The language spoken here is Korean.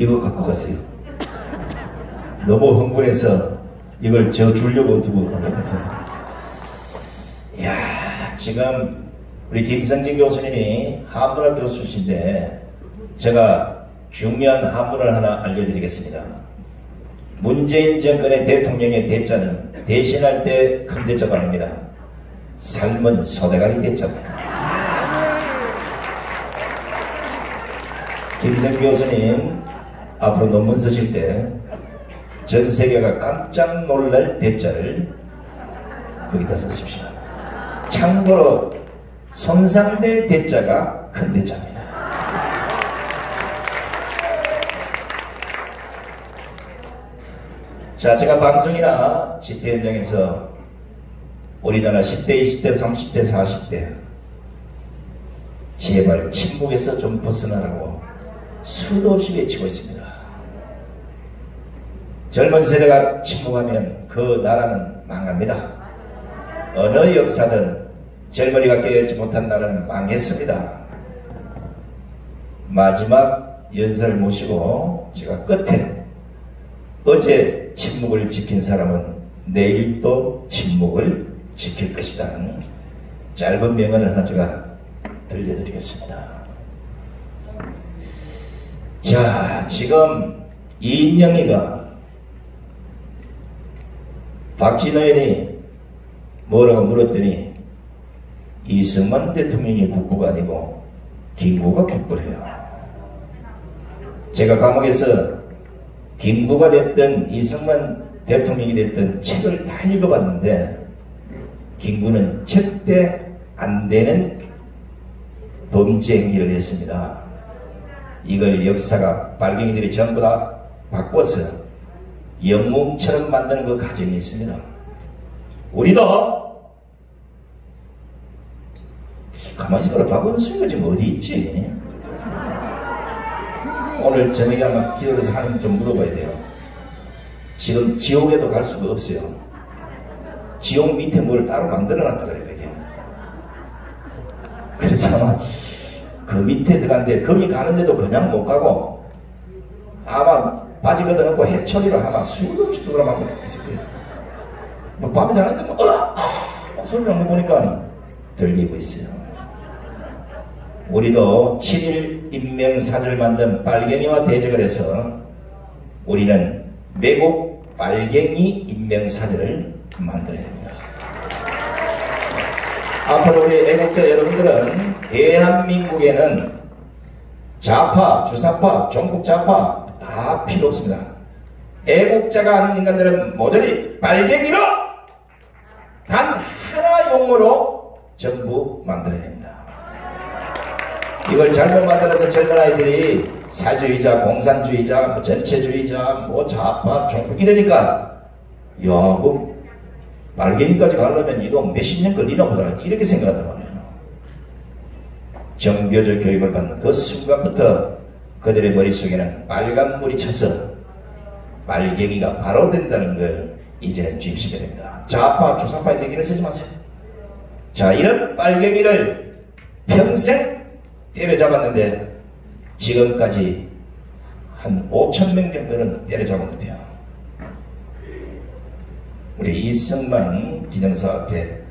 이거 갖고 가세요. 너무 흥분해서 이걸 저 주려고 두고 간 것 같아요. 이야, 지금 우리 김성진 교수님이 한문학 교수신데 제가 중요한 한문을 하나 알려드리겠습니다. 문재인 정권의 대통령의 대자는 대신할 때 큰 대자가 아닙니다. 삶은 소대가리 대자입니다. 김성 교수님 앞으로 논문 쓰실 때 전 세계가 깜짝 놀랄 대자를 거기다 쓰십시오. 참고로 손상대 대자가 큰 대자입니다. 자, 제가 방송이나 집회 현장에서 우리나라 10대, 20대, 30대, 40대 제발 침묵에서 좀 벗어나라고 수도 없이 외치고 있습니다. 젊은 세대가 침묵하면 그 나라는 망합니다. 어느 역사든 젊은이가 깨어있지 못한 나라는 망했습니다. 마지막 연설을 모시고 제가 끝에 어제 침묵을 지킨 사람은 내일 또 침묵을 지킬 것이라는 짧은 명언을 하나 제가 들려드리겠습니다. 자, 지금 이인영이가 박진호 의원이 뭐라고 물었더니 이승만 대통령이 국부가 아니고 김구가 국부래요. 제가 감옥에서 김구가 됐든 이승만 대통령이 됐든 책을 다 읽어봤는데 김구는 절대 안 되는 범죄 행위를 했습니다. 이걸 역사가 빨갱이들이 전부 다 바꿔서 영웅처럼 만드는 그 과정이 있습니다. 우리도 가만히 있어라 박원순이가 지금 어디 있지? 오늘 저녁에 아마 기도해서 하나님 좀 물어봐야 돼요. 지금 지옥에도 갈 수가 없어요. 지옥 밑에 뭘 따로 만들어놨다 그래요. 그래서 아마 그 밑에 들어갔는데 거기 가는데도 그냥 못 가고 아마 바지 걷어놓고 해초리로 아마 수도 없이 두드려맞고 있을 거예요. 뭐 밤에 자는데 뭐 어! 아! 소리 난거 보니까 들리고 있어요. 우리도 7일 인명사를 만든 빨갱이와 대적을 해서 우리는 매국 빨갱이 인명사들을 만들어야 됩니다. 앞으로 우리 애국자 여러분들은 대한민국에는 좌파, 주사파, 종북 좌파 다 필요 없습니다. 애국자가 아닌 인간들은 모조리 빨갱이로 단 하나 용어로 전부 만들어야 됩니다. 이걸 잘못 만들어서 젊은 아이들이 사주의자, 공산주의자, 뭐 전체주의자, 뭐 좌파, 종북 이러니까 야, 그 말갱이까지 가려면 이거 몇십 년 걸리나 보다 이렇게 생각한단 말이에요. 정교적 교육을 받는 그 순간부터 그들의 머릿속에는 빨간 물이 차서 말갱이가 바로 된다는 걸 이제는 주입시켜야 됩니다. 좌파, 주사파 얘기를 쓰지 마세요. 자, 이런 빨갱이를 평생 때려잡았는데 지금까지 한 5천 명 정도는 때려잡은 것 같아요. 우리 이승만 기념사 앞에